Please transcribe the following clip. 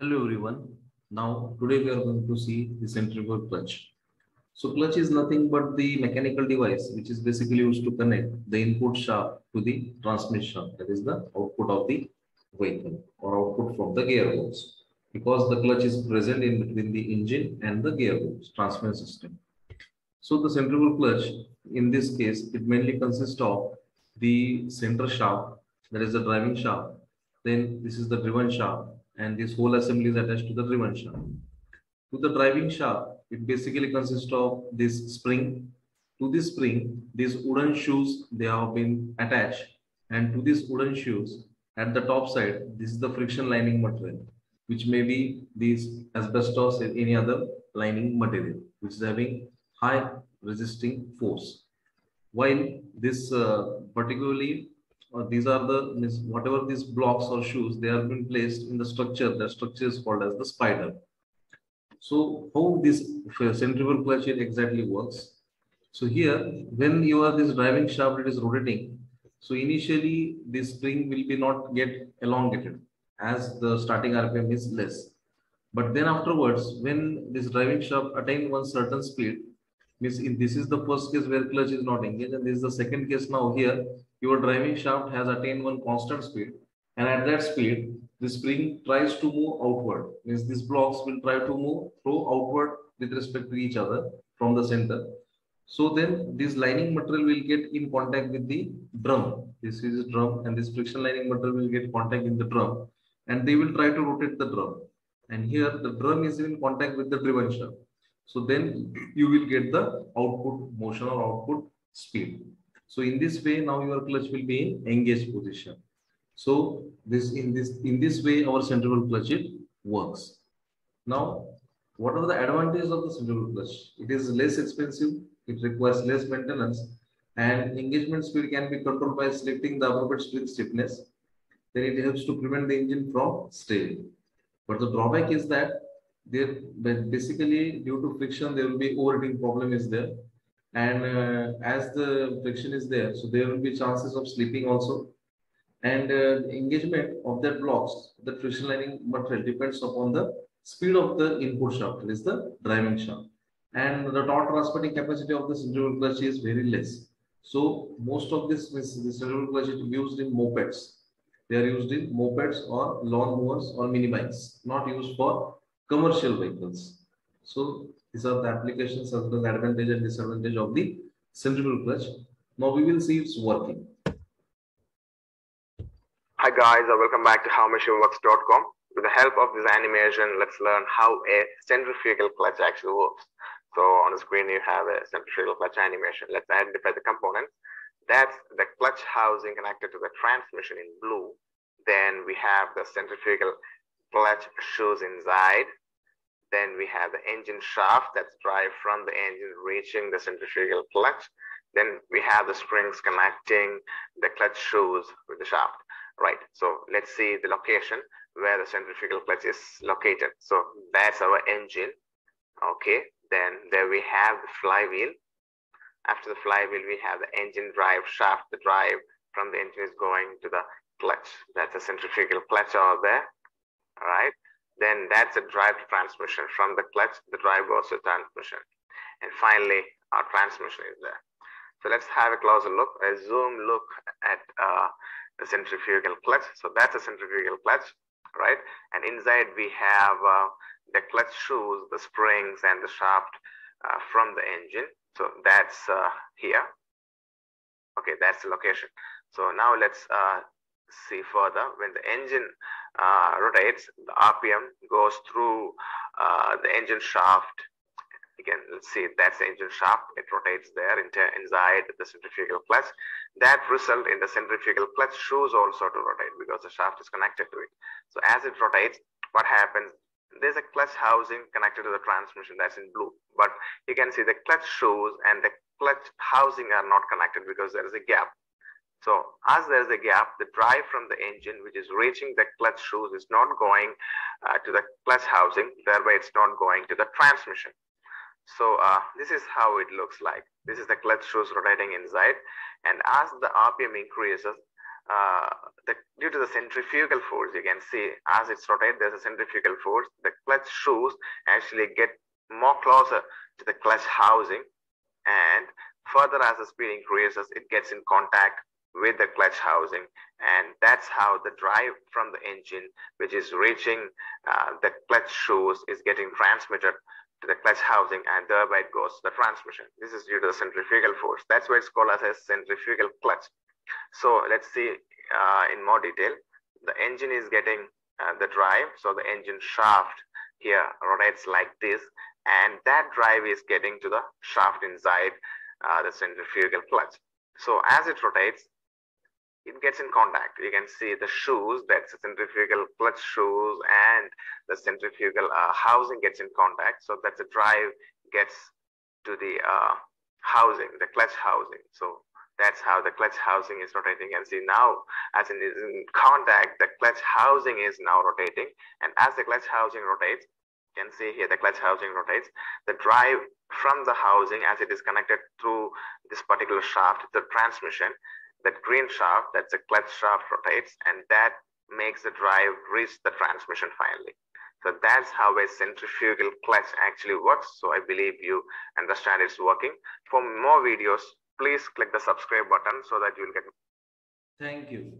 Hello everyone. Now today we are going to see the centrifugal clutch. So clutch is nothing but the mechanical device which is basically used to connect the input shaft to the transmission that is the output of the vehicle or output from the gearbox because the clutch is present in between the engine and the gearbox transmission system. So the centrifugal clutch in this case it mainly consists of the center shaft that is the driving shaft then this is the driven shaft and this whole assembly is attached to the driven shaft. To the driving shaft, it basically consists of this spring. To this spring, these wooden shoes, they have been attached. And to these wooden shoes, at the top side, this is the friction lining material, which may be this asbestos or any other lining material, which is having high resisting force. While this uh, particularly uh, these are the whatever these blocks or shoes they have been placed in the structure. The structure is called as the spider. So how this centrifugal clutch exactly works? So here when you are this driving shaft it is rotating. So initially this spring will be not get elongated as the starting rpm is less. But then afterwards when this driving shaft attain one certain speed means in, this is the first case where clutch is not engaged and this is the second case now here your driving shaft has attained one constant speed and at that speed the spring tries to move outward. Means these blocks will try to move through outward with respect to each other from the center. So then this lining material will get in contact with the drum. This is drum and this friction lining material will get contact in the drum and they will try to rotate the drum. And here the drum is in contact with the driven shaft. So then you will get the output motion or output speed. So in this way, now your clutch will be in engaged position. So this in this in this way, our centrifugal clutch it works. Now, what are the advantages of the centrifugal clutch? It is less expensive, it requires less maintenance, and engagement speed can be controlled by selecting the appropriate spring stiffness. Then it helps to prevent the engine from stalling. But the drawback is that there basically due to friction there will be overheating problem is there and uh, as the friction is there so there will be chances of slipping also. And uh, engagement of that blocks the friction lining material depends upon the speed of the input shaft that is the driving shaft. And the torque transporting capacity of the centrifugal clutch is very less. So most of this centrifugal clutch is used in mopeds. They are used in mopeds or lawn mowers or mini bikes not used for commercial vehicles. So these are the applications as well as advantage and disadvantage of the centrifugal clutch. Now we will see it's working. Hi guys, uh, welcome back to howmachineworks.com. With the help of this animation, let's learn how a centrifugal clutch actually works. So on the screen you have a centrifugal clutch animation. Let's identify the components. That's the clutch housing connected to the transmission in blue. Then we have the centrifugal clutch shoes inside then we have the engine shaft that's drive from the engine reaching the centrifugal clutch. Then we have the springs connecting the clutch shoes with the shaft. Right. So let's see the location where the centrifugal clutch is located. So that's our engine. Okay. Then there we have the flywheel. After the flywheel, we have the engine drive shaft. The drive from the engine is going to the clutch. That's a centrifugal clutch over there. Then that's a drive transmission. From the clutch, the drive goes to transmission. And finally, our transmission is there. So let's have a closer look, a zoom look at uh, the centrifugal clutch. So that's a centrifugal clutch, right? And inside we have uh, the clutch shoes, the springs and the shaft uh, from the engine. So that's uh, here. Okay, that's the location. So now let's uh, see further when the engine uh, rotates, the RPM goes through uh, the engine shaft. Again, let's see, that's the engine shaft. It rotates there inside the centrifugal clutch. That result in the centrifugal clutch shoes also to rotate because the shaft is connected to it. So as it rotates, what happens? There's a clutch housing connected to the transmission that's in blue, but you can see the clutch shoes and the clutch housing are not connected because there is a gap so as there's a gap, the drive from the engine, which is reaching the clutch shoes, is not going uh, to the clutch housing. Thereby, it's not going to the transmission. So uh, this is how it looks like. This is the clutch shoes rotating inside. And as the RPM increases, uh, the, due to the centrifugal force, you can see as it's rotated, there's a centrifugal force. The clutch shoes actually get more closer to the clutch housing and further as the speed increases, it gets in contact with the clutch housing. And that's how the drive from the engine which is reaching uh, the clutch shoes is getting transmitted to the clutch housing and thereby it goes to the transmission. This is due to the centrifugal force. That's why it's called as a centrifugal clutch. So let's see uh, in more detail. The engine is getting uh, the drive. So the engine shaft here rotates like this and that drive is getting to the shaft inside uh, the centrifugal clutch. So as it rotates it gets in contact. You can see the shoes, that's the centrifugal clutch shoes and the centrifugal uh, housing gets in contact. So that the drive gets to the uh, housing, the clutch housing. So that's how the clutch housing is rotating. And see now, as in, in contact, the clutch housing is now rotating. And as the clutch housing rotates, you can see here the clutch housing rotates. The drive from the housing as it is connected through this particular shaft, the transmission, that green shaft, that's a clutch shaft rotates and that makes the drive reach the transmission finally. So that's how a centrifugal clutch actually works. So I believe you understand it's working. For more videos, please click the subscribe button so that you'll get. Thank you.